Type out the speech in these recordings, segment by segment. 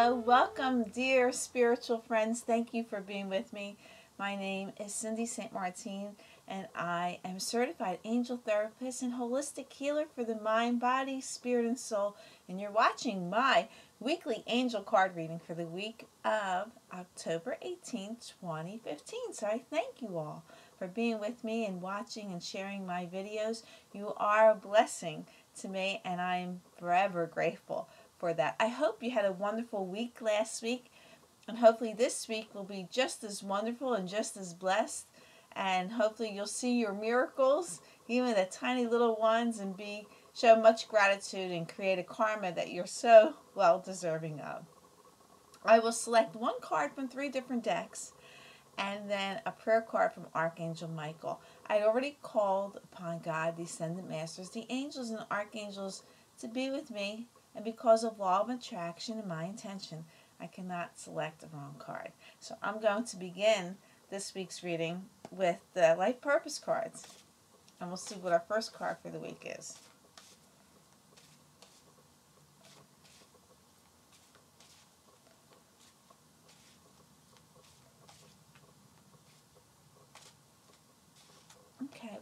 Hello, welcome, dear spiritual friends. Thank you for being with me. My name is Cindy St. Martine, and I am certified angel therapist and holistic healer for the mind, body, spirit, and soul. And you're watching my weekly angel card reading for the week of October 18, 2015. So I thank you all for being with me and watching and sharing my videos. You are a blessing to me, and I am forever grateful for that. I hope you had a wonderful week last week, and hopefully this week will be just as wonderful and just as blessed. And hopefully you'll see your miracles, even the tiny little ones, and be show much gratitude and create a karma that you're so well deserving of. I will select one card from three different decks and then a prayer card from Archangel Michael. I'd already called upon God, the Ascended Masters, the angels and archangels to be with me and because of law of attraction and my intention, I cannot select the wrong card. So I'm going to begin this week's reading with the life purpose cards. And we'll see what our first card for the week is. Okay,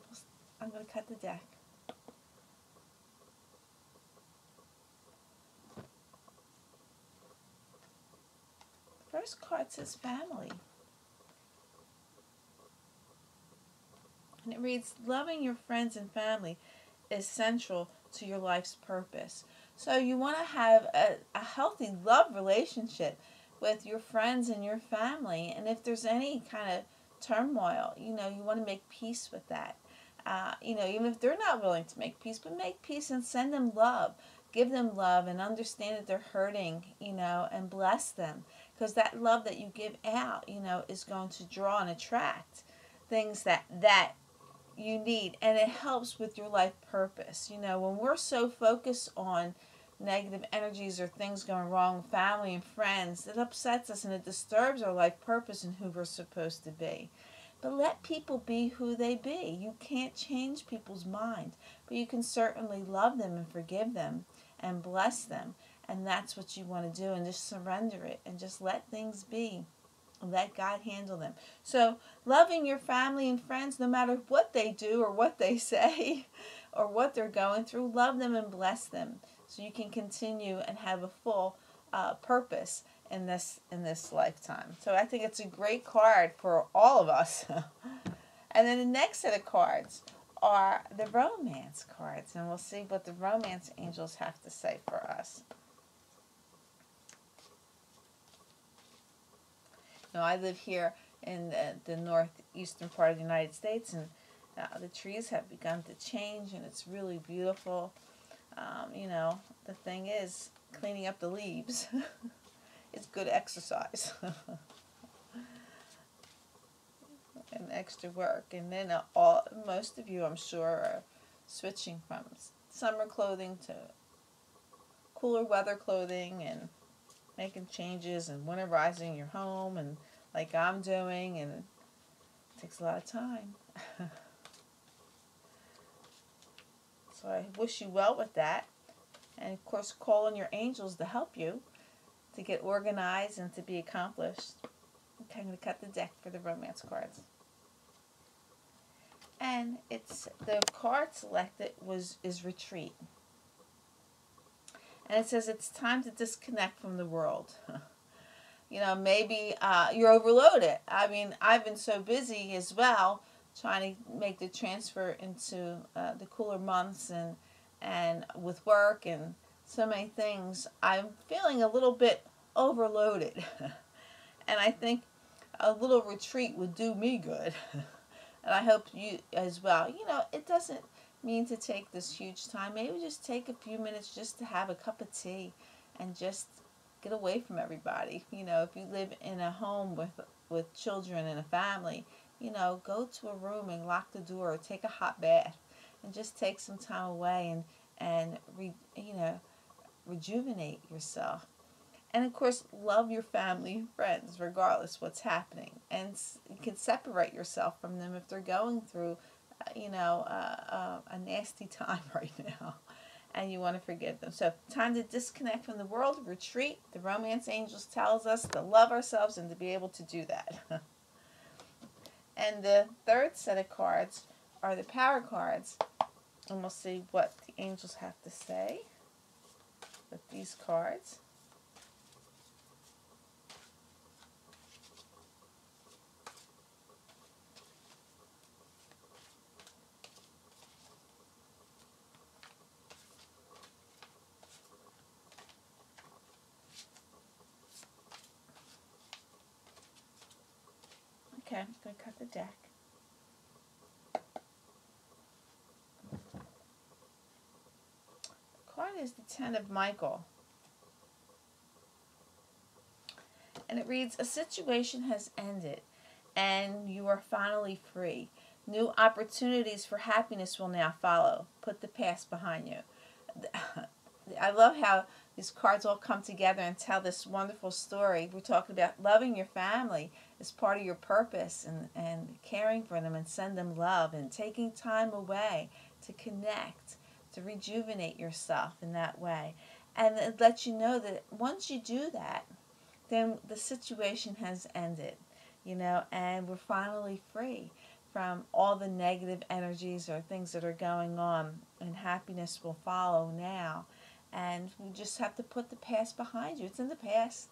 I'm going to cut the deck. First card says family. And it reads, loving your friends and family is central to your life's purpose. So you want to have a, a healthy love relationship with your friends and your family. And if there's any kind of turmoil, you know, you want to make peace with that. Uh, you know, even if they're not willing to make peace, but make peace and send them love. Give them love and understand that they're hurting, you know, and bless them because that love that you give out, you know, is going to draw and attract things that that you need and it helps with your life purpose. You know, when we're so focused on negative energies or things going wrong with family and friends, it upsets us and it disturbs our life purpose and who we're supposed to be. But let people be who they be. You can't change people's mind, but you can certainly love them and forgive them and bless them and that's what you want to do and just surrender it and just let things be. Let god handle them. So loving your family and friends no matter what they do or what they say or what they're going through love them and bless them. So you can continue and have a full uh, purpose in this in this lifetime. So i think it's a great card for all of us. And then the next set of cards are the romance cards and we'll see what the romance angels have to say for us know, I live here in the, the northeastern part of the United States, and uh, the trees have begun to change, and it's really beautiful. Um, you know, the thing is, cleaning up the leaves is good exercise. and extra work. And then uh, all most of you, I'm sure, are switching from summer clothing to cooler weather clothing and making changes and winterizing your home and like I'm doing and it takes a lot of time. so I wish you well with that. And of course call on your angels to help you to get organized and to be accomplished. Okay, I'm going to cut the deck for the romance cards. And it's the card selected was is retreat and it says it's time to disconnect from the world. you know, maybe uh, you're overloaded. I mean, I've been so busy as well trying to make the transfer into uh, the cooler months and and with work and so many things. I'm feeling a little bit overloaded, and I think a little retreat would do me good. and I hope you as well. You know, it doesn't mean to take this huge time. Maybe just take a few minutes just to have a cup of tea and just get away from everybody. You know, if you live in a home with with children and a family, you know, go to a room and lock the door or take a hot bath and just take some time away and and re, you know, rejuvenate yourself. And of course, love your family and friends regardless what's happening. And you can separate yourself from them if they're going through you know, uh, uh, a nasty time right now. And you want to forgive them. So, time to disconnect from the world, retreat. The romance angels tells us to love ourselves and to be able to do that. and the third set of cards are the power cards. And we'll see what the angels have to say with these cards. Okay, I'm just going to cut the deck. The card is the Ten of Michael. And it reads, A situation has ended and you are finally free. New opportunities for happiness will now follow. Put the past behind you. I love how these cards all come together and tell this wonderful story. We're talking about loving your family as part of your purpose and, and caring for them and send them love and taking time away to connect, to rejuvenate yourself in that way. And it lets you know that once you do that, then the situation has ended, you know, and we're finally free from all the negative energies or things that are going on, and happiness will follow now and you just have to put the past behind you. It's in the past.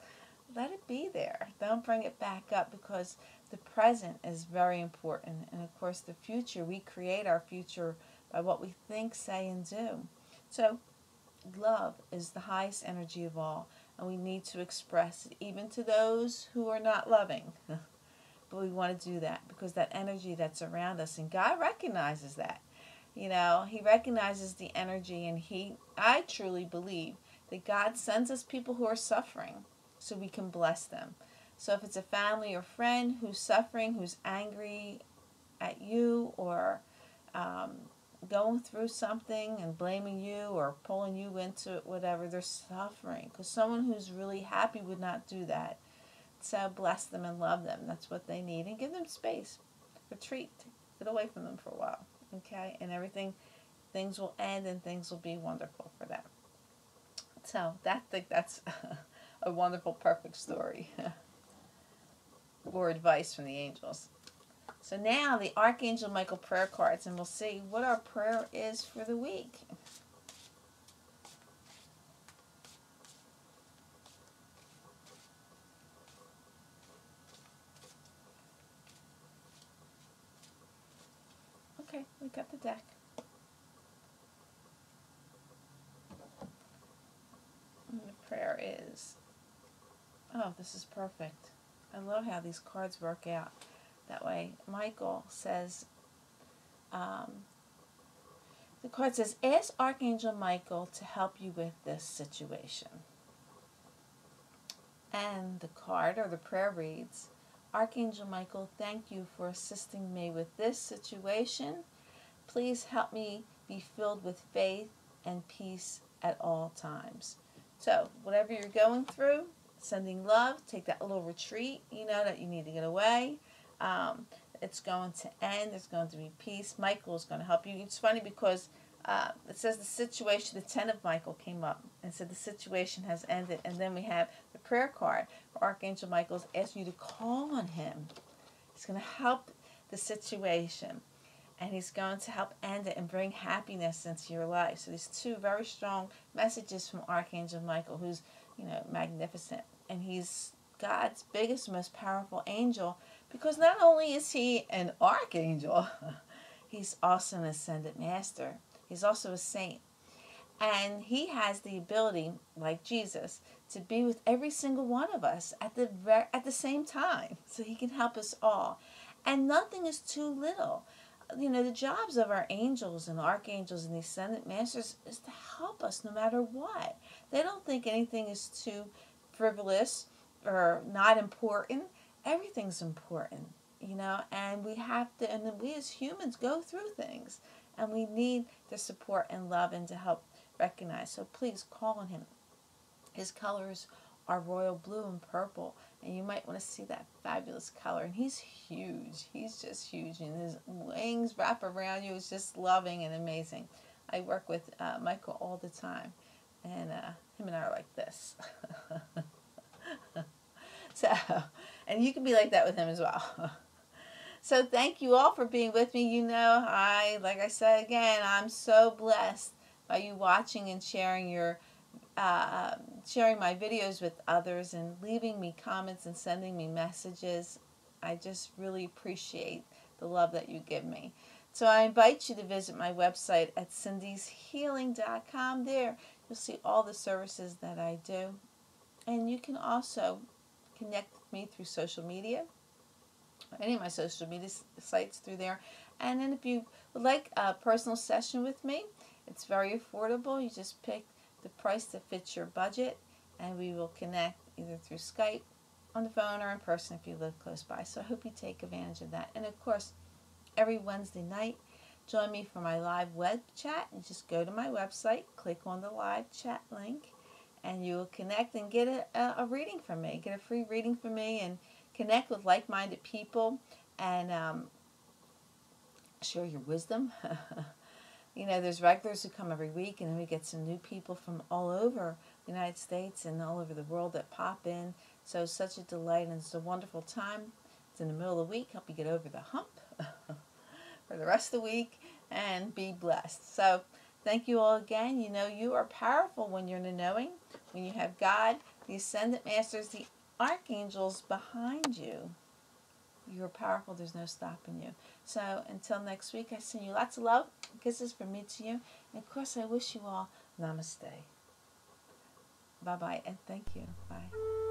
Let it be there. Don't bring it back up because the present is very important. And of course, the future, we create our future by what we think, say, and do. So, love is the highest energy of all, and we need to express it even to those who are not loving. but we want to do that because that energy that's around us, and God recognizes that. You know, he recognizes the energy and he I truly believe that God sends us people who are suffering so we can bless them. So if it's a family or friend who's suffering, who's angry at you or um, going through something and blaming you or pulling you into it, whatever, they're suffering. Because someone who's really happy would not do that. So bless them and love them. That's what they need. And give them space. Retreat. Get away from them for a while okay? And everything things will end and things will be wonderful for them. So that think that's a wonderful perfect story. Or advice from the angels. So now the archangel michael prayer cards and we'll see what our prayer is for the week We got the deck. And the prayer is, oh, this is perfect. I love how these cards work out that way. Michael says, um, the card says, ask Archangel Michael to help you with this situation. And the card or the prayer reads, Archangel Michael, thank you for assisting me with this situation. Please help me be filled with faith and peace at all times. So, whatever you're going through, sending love, take that little retreat, you know, that you need to get away. Um, it's going to end. There's going to be peace. Michael is going to help you. It's funny because uh, it says the situation, the 10 of Michael came up and said the situation has ended. And then we have the prayer card Archangel Michael is asking you to call on him. He's going to help the situation and he's going to help end it and bring happiness into your life. So these two very strong messages from Archangel Michael, who's, you know, magnificent. And he's God's biggest, most powerful angel because not only is he an archangel, he's also an ascended master. He's also a saint. And he has the ability, like Jesus, to be with every single one of us at the at the same time. So he can help us all. And nothing is too little. You know, the jobs of our angels and archangels and the ascended masters is to help us no matter what. They don't think anything is too frivolous or not important. Everything's important, you know, and we have to, and we as humans go through things and we need the support and love and to help recognize. So please call on him. His colors are royal blue and purple, and you might want to see that fabulous color. And he's huge. He's just huge, and his wings wrap around you. It's just loving and amazing. I work with uh, Michael all the time, and uh, him and I are like this. so, and you can be like that with him as well. So thank you all for being with me. You know, I like I said again, I'm so blessed by you watching and sharing your uh, sharing my videos with others and leaving me comments and sending me messages. I just really appreciate the love that you give me. So I invite you to visit my website at cindyshealing.com. There you'll see all the services that I do. And you can also connect with me through social media any of my social media sites through there. And then if you would like a personal session with me, it's very affordable. You just pick the price that fits your budget, and we will connect either through Skype, on the phone, or in person if you live close by. So I hope you take advantage of that. And of course, every Wednesday night, join me for my live web chat. You just go to my website, click on the live chat link, and you will connect and get a, a reading from me. Get a free reading from me and connect with like minded people and um, share your wisdom. you know, there's regulars who come every week, and then we get some new people from all over the United States and all over the world that pop in. So it's such a delight, and it's a wonderful time. It's in the middle of the week, help you get over the hump for the rest of the week, and be blessed. So thank you all again. You know, you are powerful when you're in the knowing, when you have God, the Ascendant Masters, the archangels behind you. You're powerful. There's no stopping you. So until next week, I send you lots of love, kisses from me to you. And of course, I wish you all namaste. Bye bye, and thank you. Bye.